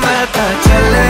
मैं तो चले